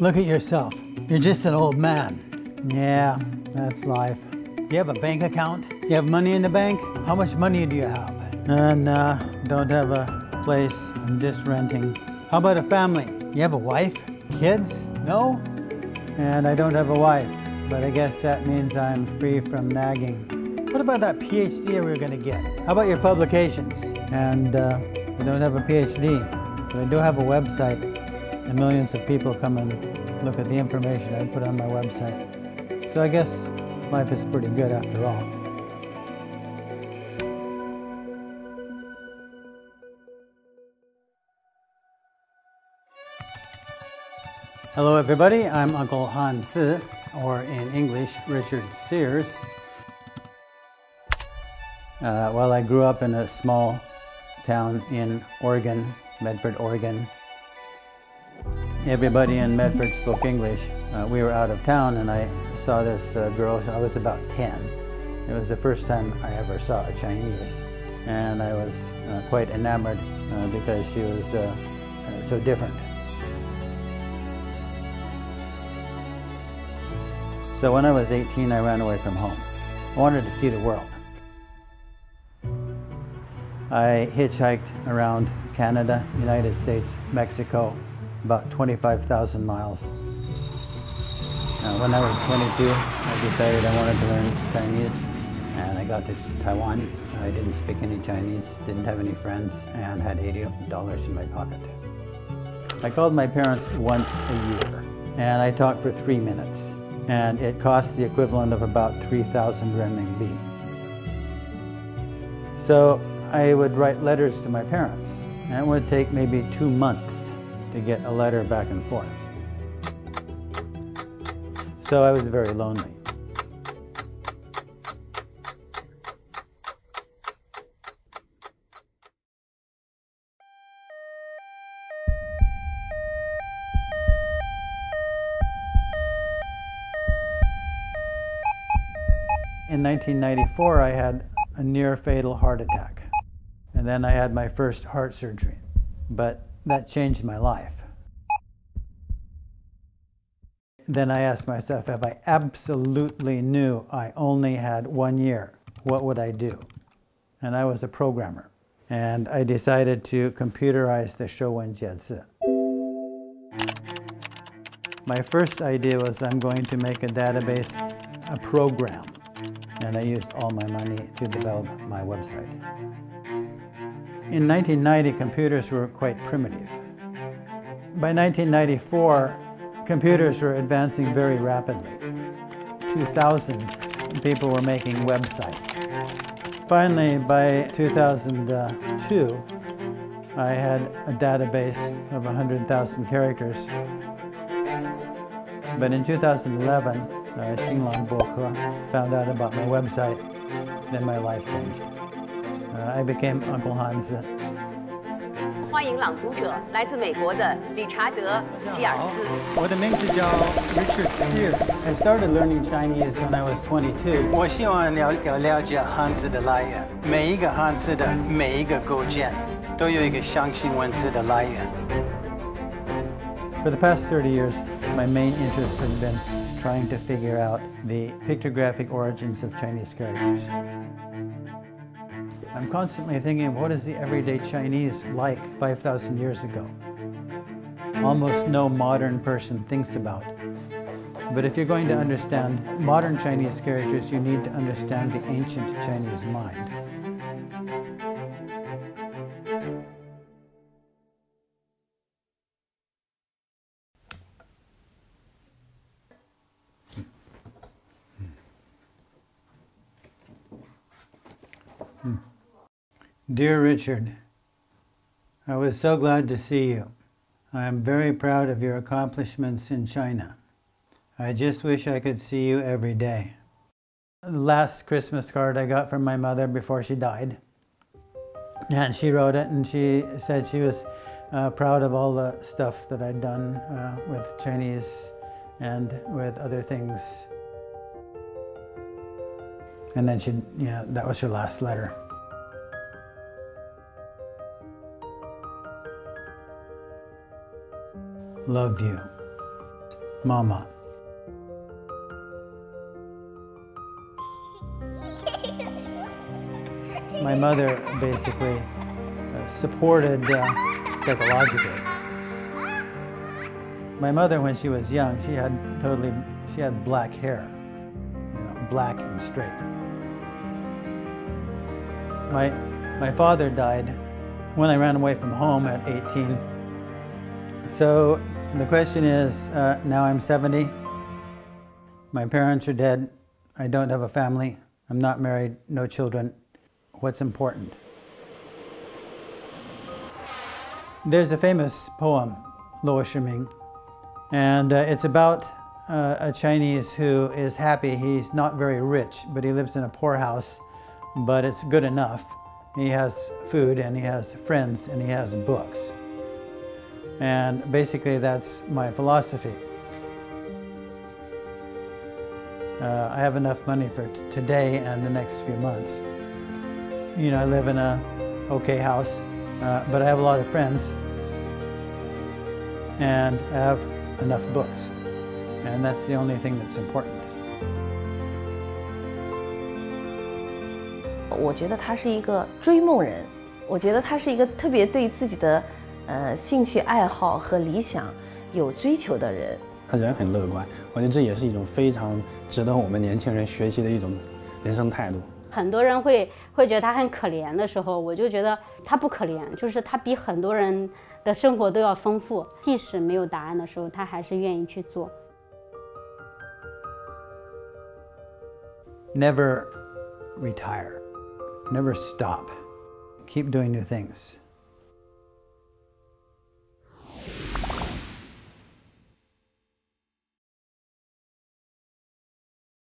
Look at yourself. You're just an old man. Yeah, that's life. You have a bank account? You have money in the bank? How much money do you have? And uh, don't have a place. I'm just renting. How about a family? You have a wife? Kids? No? And I don't have a wife, but I guess that means I'm free from nagging. What about that PhD we were going to get? How about your publications? And uh, I don't have a PhD, but I do have a website, and millions of people come and look at the information I put on my website. So I guess life is pretty good after all. Hello everybody, I'm Uncle Hanzi, or in English, Richard Sears. Uh, well, I grew up in a small town in Oregon, Medford, Oregon. Everybody in Medford spoke English. Uh, we were out of town and I saw this uh, girl, I was about 10. It was the first time I ever saw a Chinese. And I was uh, quite enamored uh, because she was uh, so different. So when I was 18, I ran away from home. I wanted to see the world. I hitchhiked around Canada, United States, Mexico, about 25,000 miles. When I was 22, I decided I wanted to learn Chinese, and I got to Taiwan. I didn't speak any Chinese, didn't have any friends, and had $80 in my pocket. I called my parents once a year, and I talked for three minutes and it cost the equivalent of about 3,000 renminbi. So I would write letters to my parents, and it would take maybe two months to get a letter back and forth. So I was very lonely. In 1994, I had a near fatal heart attack. And then I had my first heart surgery. But that changed my life. Then I asked myself, if I absolutely knew I only had one year, what would I do? And I was a programmer. And I decided to computerize the Shuowen Jiezi. My first idea was I'm going to make a database, a program and I used all my money to develop my website. In 1990, computers were quite primitive. By 1994, computers were advancing very rapidly. 2,000 people were making websites. Finally, by 2002, I had a database of 100,000 characters. But in 2011, uh, Xinlang Boke found out about my website, then my life changed. Uh, I became Uncle Hans. 欢迎朗读者，来自美国的理查德·希尔斯。我的名字叫 Richard Sears. I started learning Chinese when I was 22. 我希望了了了解汉字的来源，每一个汉字的每一个构件都有一个象形文字的来源。For the past 30 years, my main interest has been trying to figure out the pictographic origins of Chinese characters. I'm constantly thinking what is the everyday Chinese like 5,000 years ago? Almost no modern person thinks about. But if you're going to understand modern Chinese characters, you need to understand the ancient Chinese mind. Dear Richard, I was so glad to see you. I am very proud of your accomplishments in China. I just wish I could see you every day. The last Christmas card I got from my mother before she died. And she wrote it and she said she was uh, proud of all the stuff that I'd done uh, with Chinese and with other things. And then she, you know, that was her last letter. Love you. Mama. My mother basically uh, supported uh, psychologically. My mother, when she was young, she had totally, she had black hair, you know, black and straight. My, my father died when I ran away from home at 18. So the question is, uh, now I'm 70. My parents are dead. I don't have a family. I'm not married, no children. What's important? There's a famous poem, Lou Shi Ming, and uh, it's about uh, a Chinese who is happy. He's not very rich, but he lives in a poor house, but it's good enough. He has food and he has friends and he has books. And basically, that's my philosophy. Uh, I have enough money for today and the next few months. You know, I live in a okay house, uh, but I have a lot of friends and I have enough books. And that's the only thing that's important. 我觉得他是一个追梦人，我觉得他是一个特别对自己的 呃兴趣爱好和理想有追求的人。他人很乐观，我觉得这也是一种非常值得我们年轻人学习的一种人生态度。很多人会会觉得他很可怜的时候，我就觉得他不可怜，就是他比很多人的生活都要丰富。即使没有答案的时候，他还是愿意去做。Never retire. Never stop. Keep doing new things.